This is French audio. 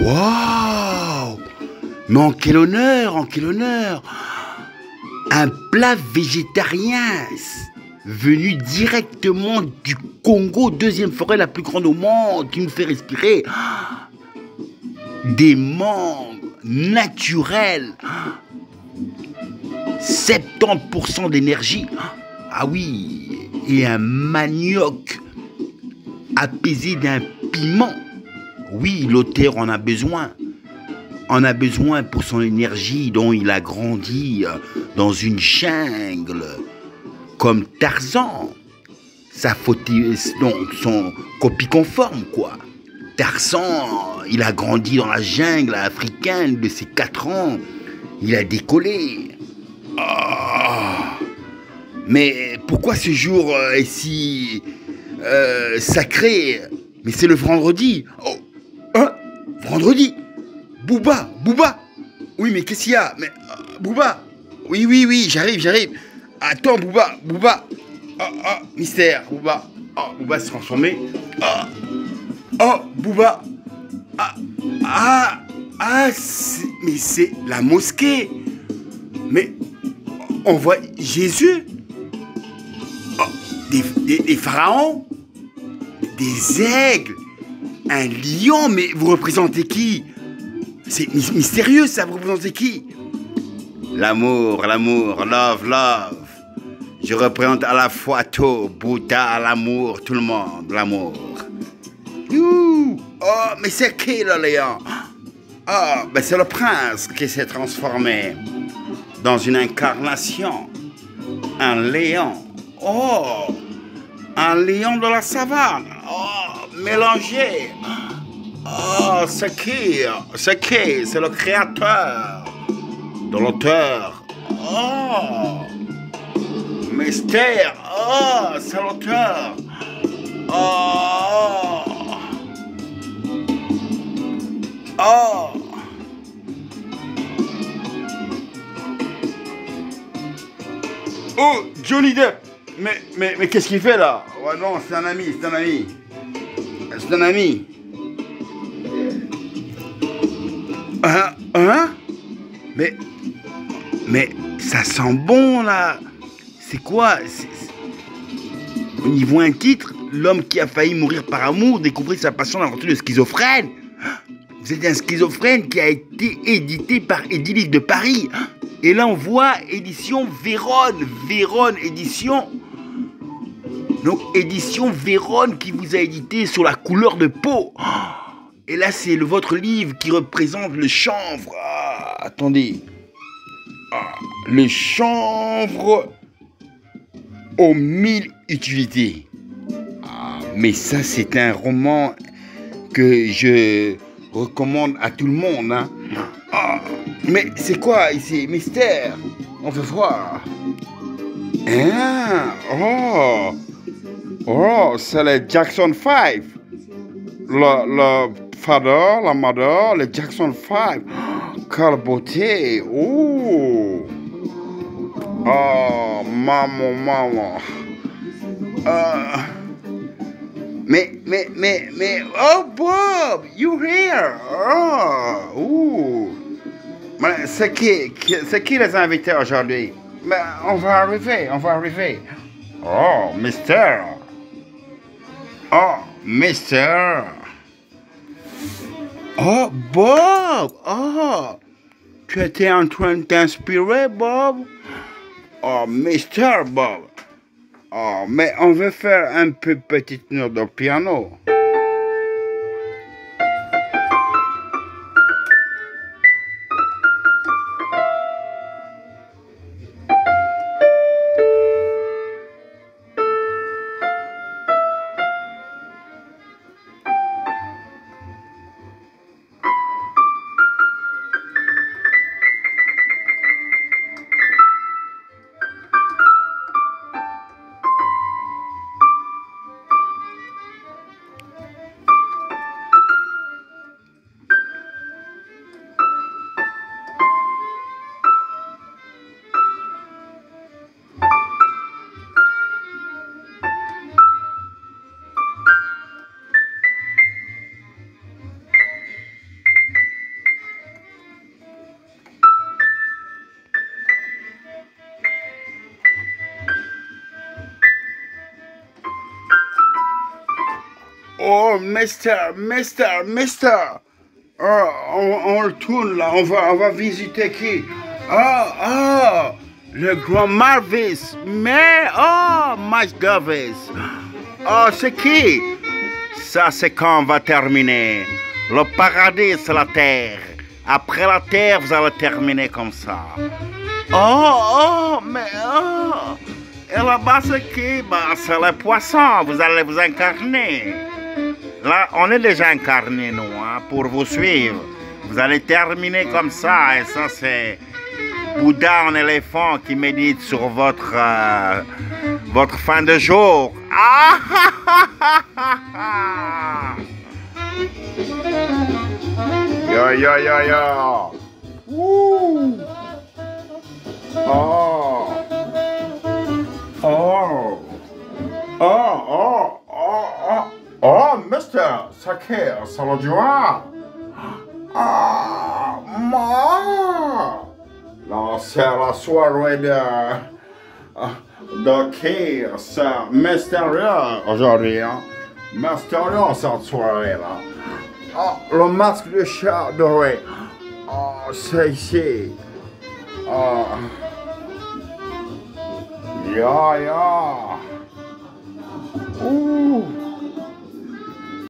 Waouh Mais en quel honneur, en quel honneur Un plat végétarien venu directement du Congo, deuxième forêt la plus grande au monde, qui nous fait respirer des mangues naturelles. 70% d'énergie. Ah oui, et un manioc apaisé d'un piment. Oui, l'auteur en a besoin. En a besoin pour son énergie dont il a grandi dans une jungle, comme Tarzan. Sa faute, donc son copie conforme, quoi. Tarzan, il a grandi dans la jungle africaine de ses 4 ans. Il a décollé. Ah. Mais pourquoi ce jour euh, est si euh, sacré? Mais c'est le vendredi. Oh, Vendredi Bouba, Bouba Oui, mais qu'est-ce qu'il y a? Mais euh, Bouba Oui, oui, oui, j'arrive, j'arrive. Attends, Bouba, Bouba. Oh, oh, mystère, Bouba. Oh, Bouba s'est transformé. Oh, oh Bouba. Ah, ah, ah mais c'est la mosquée. Mais on voit Jésus, oh, des, pharaons, des aigles, un lion, mais vous représentez qui? C'est mystérieux ça, vous représentez qui? L'amour, l'amour, love, love. Je représente à la fois tout, Bouddha, l'amour, tout le monde, l'amour. Oh, mais c'est qui le lion? Ah, ben c'est le prince qui s'est transformé dans une incarnation, un lion. Oh, un lion de la savane. Oh, mélangé. Oh, c'est qui C'est qui C'est le créateur, de l'auteur. Oh, mystère. Oh, c'est l'auteur. Oh, oh. Oh, Johnny Depp Mais, mais, mais qu'est-ce qu'il fait là? Ouais, non, c'est un ami, c'est un ami. C'est un ami. Hein Hein? Mais, mais ça sent bon là. C'est quoi? Au niveau un titre, l'homme qui a failli mourir par amour découvrir sa passion d'aventure de schizophrène. Vous êtes un schizophrène qui a été édité par Edilis de Paris. Et là, on voit édition Vérone. Vérone édition. Donc, édition Vérone qui vous a édité sur la couleur de peau. Et là, c'est votre livre qui représente le chanvre. Ah, attendez. Ah, le chanvre aux mille utilités. Ah, mais ça, c'est un roman que je recommande à tout le monde. Hein. Mais c'est quoi? Ici Mystère On veut voir. Ah, oh, oh c'est le Jackson 5. Le, le father, la mother, le Jackson 5. quelle beauté. Oh, oh maman, maman. Uh, mais, mais, mais, mais, oh Bob, you here? Oh, ooh. C'est qui, c'est qui les invités aujourd'hui? Mais on va arriver, on va arriver. Oh, Mister. Oh, Mister. Oh, Bob. Oh, tu étais en train de t'inspirer, Bob? Oh, Mister Bob. Oh, mais on veut faire un peu petite note de piano. Oh, mister, mister, mister. Oh, on, on retourne là, on va, on va visiter qui? Ah, ah, le grand Marvis. Mais, oh, Mike Davis. Oh, c'est qui? Ça, c'est quand on va terminer. Le paradis, c'est la terre. Après la terre, vous allez terminer comme ça. Oh, oh, mais, oh. Et là-bas, c'est qui? Bah, C'est le poisson. Vous allez vous incarner. Là, on est déjà incarné, nous, hein, pour vous suivre. Vous allez terminer comme ça. Et ça, c'est Bouddha en éléphant qui médite sur votre, euh, votre fin de jour. Ah, Yo, yo, yo, yo. Oh. Oh. Sake Salojua. Ah, ma. Là, c'est la soirée de, de? C'est mystérieux aujourd'hui? Mystérieux cette soirée-là. Oh, le masque de chat doré. Oh, c'est ici. Oh. Ya, ya. Ouh.